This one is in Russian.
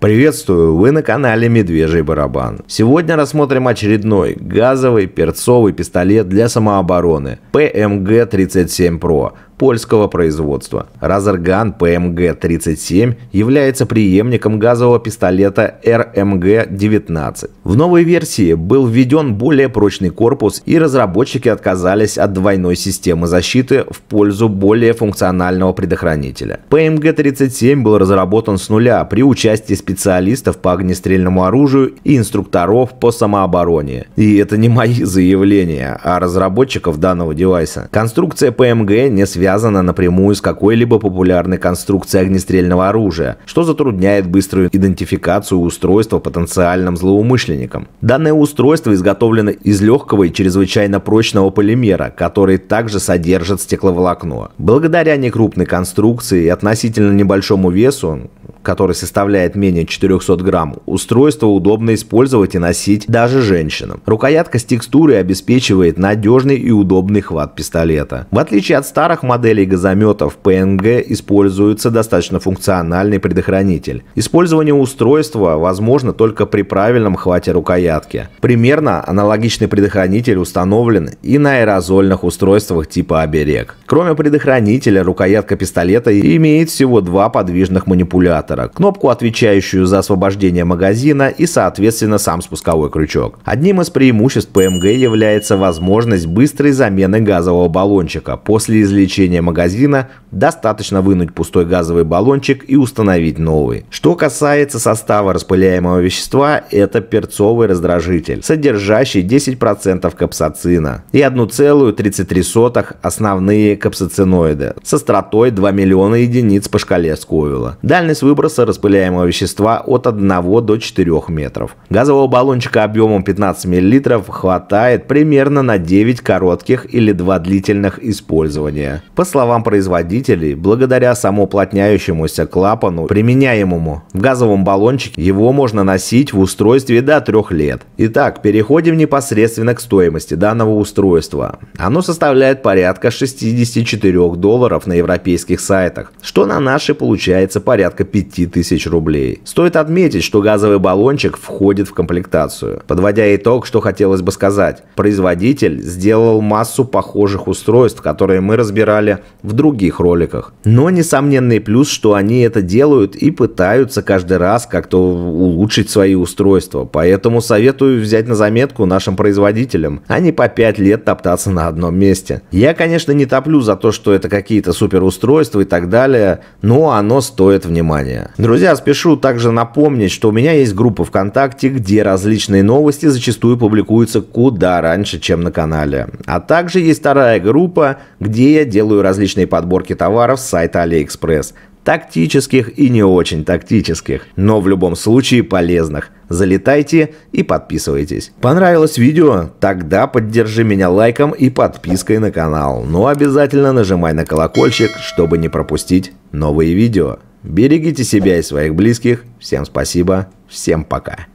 Приветствую, вы на канале Медвежий Барабан. Сегодня рассмотрим очередной газовый перцовый пистолет для самообороны PMG-37 Pro польского производства. Разерган PMG-37 является преемником газового пистолета RMG-19. В новой версии был введен более прочный корпус и разработчики отказались от двойной системы защиты в пользу более функционального предохранителя. PMG-37 был разработан с нуля при участии специалистов по огнестрельному оружию и инструкторов по самообороне. И это не мои заявления, а разработчиков данного девайса. Конструкция PMG не связана связана напрямую с какой-либо популярной конструкцией огнестрельного оружия, что затрудняет быструю идентификацию устройства потенциальным злоумышленникам. Данное устройство изготовлено из легкого и чрезвычайно прочного полимера, который также содержит стекловолокно. Благодаря некрупной конструкции и относительно небольшому весу, который составляет менее 400 грамм, устройство удобно использовать и носить даже женщинам. Рукоятка с текстурой обеспечивает надежный и удобный хват пистолета. В отличие от старых моделей газометов, PNG используется достаточно функциональный предохранитель. Использование устройства возможно только при правильном хвате рукоятки. Примерно аналогичный предохранитель установлен и на аэрозольных устройствах типа оберег. Кроме предохранителя, рукоятка пистолета имеет всего два подвижных манипулятора стартера, кнопку, отвечающую за освобождение магазина и, соответственно, сам спусковой крючок. Одним из преимуществ PMG является возможность быстрой замены газового баллончика. После извлечения магазина достаточно вынуть пустой газовый баллончик и установить новый. Что касается состава распыляемого вещества, это перцовый раздражитель, содержащий 10% капсацина и 1,33 основные капсациноиды с остротой 2 миллиона единиц по шкале Сковила. Дальность выбора выброса распыляемого вещества от 1 до 4 метров. Газового баллончика объемом 15 мл хватает примерно на 9 коротких или 2 длительных использования. По словам производителей, благодаря самоуплотняющемуся клапану, применяемому в газовом баллончике, его можно носить в устройстве до 3 лет. Итак, переходим непосредственно к стоимости данного устройства. Оно составляет порядка 64 долларов на европейских сайтах, что на наши получается порядка 5 5000 рублей. Стоит отметить, что газовый баллончик входит в комплектацию. Подводя итог, что хотелось бы сказать. Производитель сделал массу похожих устройств, которые мы разбирали в других роликах. Но несомненный плюс, что они это делают и пытаются каждый раз как-то улучшить свои устройства. Поэтому советую взять на заметку нашим производителям, а не по 5 лет топтаться на одном месте. Я, конечно, не топлю за то, что это какие-то супер устройства и так далее, но оно стоит внимания. Друзья, спешу также напомнить, что у меня есть группа ВКонтакте, где различные новости зачастую публикуются куда раньше, чем на канале. А также есть вторая группа, где я делаю различные подборки товаров с сайта AliExpress. Тактических и не очень тактических, но в любом случае полезных. Залетайте и подписывайтесь. Понравилось видео? Тогда поддержи меня лайком и подпиской на канал. Но обязательно нажимай на колокольчик, чтобы не пропустить новые видео. Берегите себя и своих близких. Всем спасибо. Всем пока.